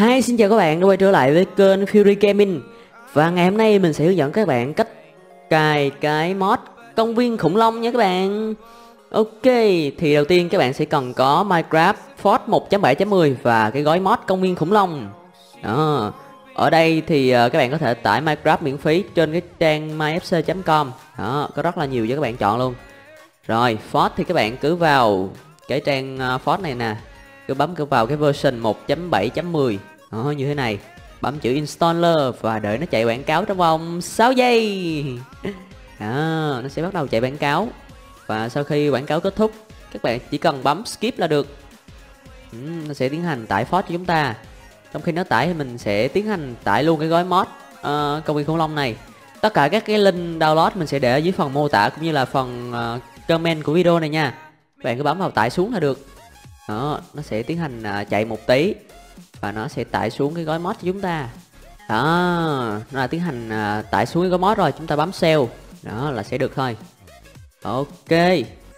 Hi xin chào các bạn đã quay trở lại với kênh Fury Gaming. Và ngày hôm nay mình sẽ hướng dẫn các bạn cách cài cái mod công viên khủng long nha các bạn. Ok thì đầu tiên các bạn sẽ cần có Minecraft Fort 1.7.10 và cái gói mod công viên khủng long. Đó. Ở đây thì ờ, các bạn có thể tải Minecraft miễn phí trên cái trang myfc.com Đó có rất là nhiều cho các bạn chọn luôn. Rồi Fort thì các bạn cứ vào cái trang ờ, Fort này nè. Cứ bấm cứ vào cái version 1.7.10 đó như thế này. Bấm chữ installer và đợi nó chạy quảng cáo trong vòng 6 giây. Đó, nó sẽ bắt đầu chạy quảng cáo. Và sau khi quảng cáo kết thúc các bạn chỉ cần bấm skip là được. Ừ, nó sẽ tiến hành tải fort cho chúng ta. Trong khi nó tải thì mình sẽ tiến hành tải luôn cái gói mod uh, công viên khủng long này. Tất cả các cái link download mình sẽ để ở dưới phần mô tả cũng như là phần uh, comment của video này nha. Các bạn cứ bấm vào tải xuống là được. Đó nó sẽ tiến hành uh, chạy một tí và nó sẽ tải xuống cái gói mod cho chúng ta. Đó nó là tiến hành uh, tải xuống cái gói mod rồi chúng ta bấm sale. Đó là sẽ được thôi. Ok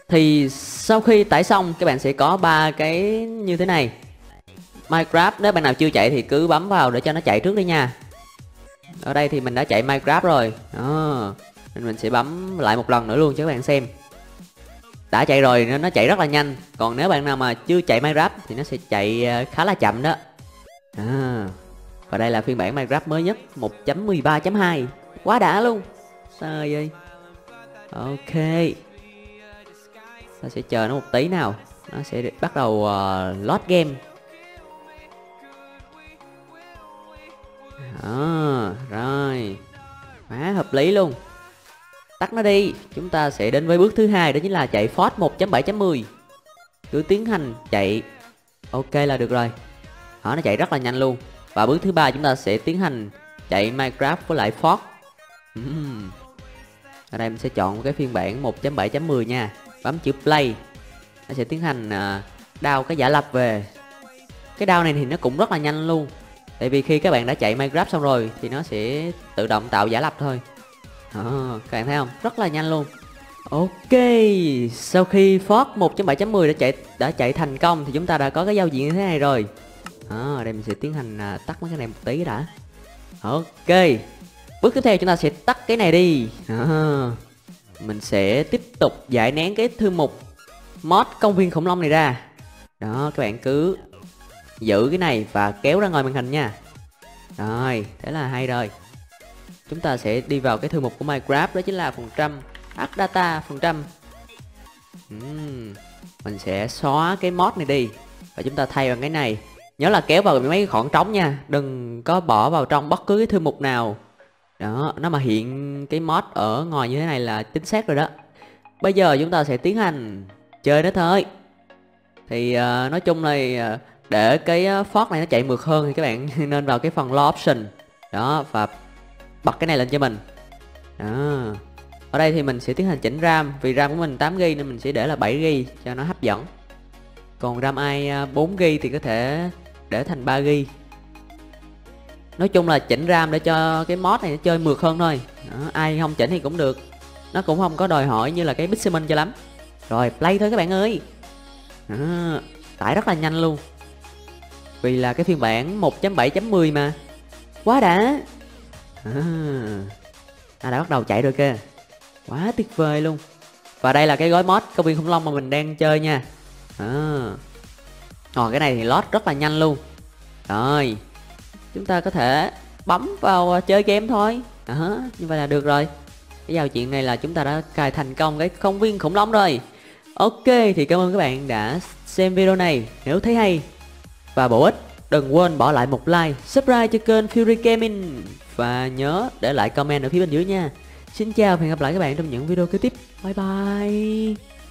thì sau khi tải xong các bạn sẽ có ba cái như thế này. Minecraft nếu bạn nào chưa chạy thì cứ bấm vào để cho nó chạy trước đi nha. Ở đây thì mình đã chạy Minecraft rồi. Đó nên mình sẽ bấm lại một lần nữa luôn cho các bạn xem. Đã chạy rồi nên nó chạy rất là nhanh. Còn nếu bạn nào mà chưa chạy Minecraft thì nó sẽ chạy à, khá là chậm đó à, và đây là phiên bản Minecraft mới nhất 1.13.2 quá đã luôn. Trời ơi. Ok. Ta sẽ chờ nó một tí nào. Nó sẽ bắt đầu uh, load game. À, rồi. Quá hợp lý luôn. Tắt nó đi. Chúng ta sẽ đến với bước thứ hai đó chính là chạy Ford 1.7.10 cứ tiến hành chạy. Ok là được rồi đó nó chạy rất là nhanh luôn. Và bước thứ ba chúng ta sẽ tiến hành chạy Minecraft với lại Ford uhm. ở đây mình sẽ chọn cái phiên bản 1.7.10 nha. Bấm chữ play. Nó sẽ tiến hành uh, đao cái giả lập về. Cái đao này thì nó cũng rất là nhanh luôn. Tại vì khi các bạn đã chạy Minecraft xong rồi thì nó sẽ tự động tạo giả lập thôi. À, các bạn thấy không? Rất là nhanh luôn. Ok sau khi Ford 1.7.10 đã chạy đã chạy thành công thì chúng ta đã có cái giao diện như thế này rồi ở đây mình sẽ tiến hành à, tắt mấy cái này một tí đã. Ok bước tiếp theo chúng ta sẽ tắt cái này đi. Đó. mình sẽ tiếp tục giải nén cái thư mục mod công viên khủng long này ra. Đó các bạn cứ giữ cái này và kéo ra ngoài màn hình nha. Rồi thế là hay rồi. Chúng ta sẽ đi vào cái thư mục của Minecraft đó chính là phần trăm data phần trăm. Uhm, mình sẽ xóa cái mod này đi và chúng ta thay bằng cái này nhớ là kéo vào mấy cái khoảng trống nha đừng có bỏ vào trong bất cứ cái thư mục nào. Đó nó mà hiện cái mod ở ngoài như thế này là chính xác rồi đó. Bây giờ chúng ta sẽ tiến hành chơi nó thôi. Thì uh, nói chung là uh, ờ, để cái ờ, fork này nó chạy mượt hơn thì các bạn nên vào cái phần low option. Đó và bật cái này lên cho mình. Đó. ở đây thì mình sẽ tiến hành chỉnh RAM vì RAM của mình 8 g nên mình sẽ để là 7 g cho nó hấp dẫn. Còn RAM ai 4 g thì có thể để thành 3GB nói chung là chỉnh RAM để cho cái mod này nó chơi mượt hơn thôi. Đó. ai không chỉnh thì cũng được. Nó cũng không có đòi hỏi như là cái Pixelmon cho lắm. Rồi play thôi các bạn ơi. Đó. tải rất là nhanh luôn. Vì là cái phiên bản 1.7.10 mà. Quá đã. À, à đã bắt đầu chạy rồi kìa. Quá tuyệt vời luôn. Và đây là cái gói mod công viên khủng long mà mình đang chơi nha. À. Rồi cái này thì lót rất là nhanh luôn. Rồi Chúng ta có thể bấm vào ờ, chơi game thôi. À, Như vậy là được rồi. Cái giao chuyện này là chúng ta đã cài thành công cái công viên khủng long rồi. Ok thì cảm ơn các bạn đã xem video này. Nếu thấy hay và bổ ích Đừng quên bỏ lại một like, subscribe cho kênh Fury Gaming. Và nhớ để lại comment ở phía bên dưới nha. Xin chào và hẹn gặp lại các bạn trong những video kế tiếp. Bye bye.